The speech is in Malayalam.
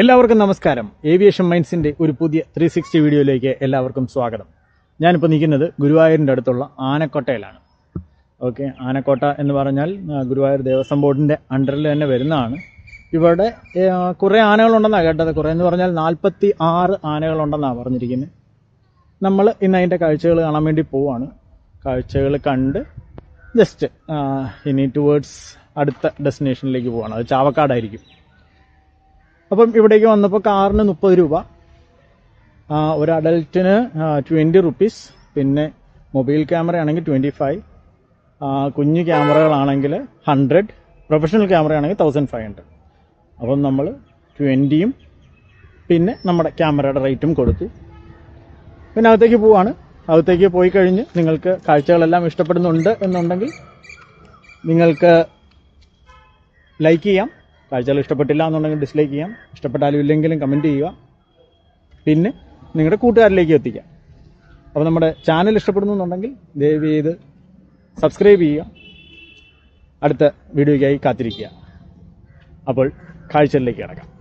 എല്ലാവർക്കും നമസ്കാരം. ഏവിയേഷൻ മൈൻസിന്റെ ഒരു പുതിയ ത്രീ സിക്സ്റ്റി വീഡിയോയിലേക്ക് എല്ലാവർക്കും സ്വാഗതം. ഞാനിപ്പോൾ നിൽക്കുന്നത് ഗുരുവായൂരിന്റെ അടുത്തുള്ള ആനക്കോട്ടയിലാണ്. ഓക്കെ ആനക്കോട്ട എന്ന് പറഞ്ഞാൽ ഗുരുവായൂർ ദേവസ്വം ബോർഡിന്റെ അണ്ടറിൽ തന്നെ വരുന്നതാണ്. ഇവിടെ കുറേ ആനകളുണ്ടെന്നാണ് കേട്ടത്. കുറേ എന്ന് പറഞ്ഞാൽ നാൽപ്പത്തി ആറ് ആനകളുണ്ടെന്നാണ് പറഞ്ഞിരിക്കുന്നത് നമ്മൾ ഇന്ന് അതിന്റെ കാഴ്ചകൾ കാണാൻ വേണ്ടി പോവാണ്. കാഴ്ചകൾ കണ്ട് ജസ്റ്റ് ഇനി ടുവേർഡ്സ് അടുത്ത ഡെസ്റ്റിനേഷനിലേക്ക് പോവാണ്. അത് ചാവക്കാടായിരിക്കും. അപ്പം ഇവിടേക്ക് വന്നപ്പോൾ കാറിന് മുപ്പത് രൂപ. ഒരു അഡൽട്ടിന് ട്വന്റി റുപ്പീസ് പിന്നെ മൊബൈൽ ക്യാമറ ആണെങ്കിൽ ട്വന്റി ഫൈവ് കുഞ്ഞു ക്യാമറകളാണെങ്കിൽ ഹൺഡ്രഡ് പ്രൊഫഷണൽ ക്യാമറ ആണെങ്കിൽ തൗസൻഡ് ഫൈവ് ഹൺഡ്രഡ് അപ്പം നമ്മൾ ട്വന്റിയും പിന്നെ നമ്മുടെ ക്യാമറയുടെ റേറ്റും കൊടുത്തു. പിന്നെ അകത്തേക്ക് പോവാണ്. അകത്തേക്ക് പോയി കഴിഞ്ഞ് നിങ്ങൾക്ക് കാഴ്ചകളെല്ലാം ഇഷ്ടപ്പെടുന്നുണ്ട് എന്നുണ്ടെങ്കിൽ നിങ്ങൾക്ക് ലൈക്ക് ചെയ്യാം. കാഴ്ചകൾ ഇഷ്ടപ്പെട്ടില്ല എന്നുണ്ടെങ്കിൽ ഡിസ്ലൈക്ക് ചെയ്യാം. ഇഷ്ടപ്പെട്ടാലും ഇല്ലെങ്കിലും കമന്റ് ചെയ്യുക. പിന്നെ നിങ്ങളുടെ കൂട്ടുകാരിലേക്ക് എത്തിക്കാം. അപ്പോൾ നമ്മുടെ ചാനൽ ഇഷ്ടപ്പെടുന്നു എന്നുണ്ടെങ്കിൽ ദയവ് ചെയ്ത് സബ്സ്ക്രൈബ് ചെയ്യുക. അടുത്ത വീഡിയോയ്ക്കായി കാത്തിരിക്കുക. അപ്പോൾ കാഴ്ചകളിലേക്ക് കിടക്കാം.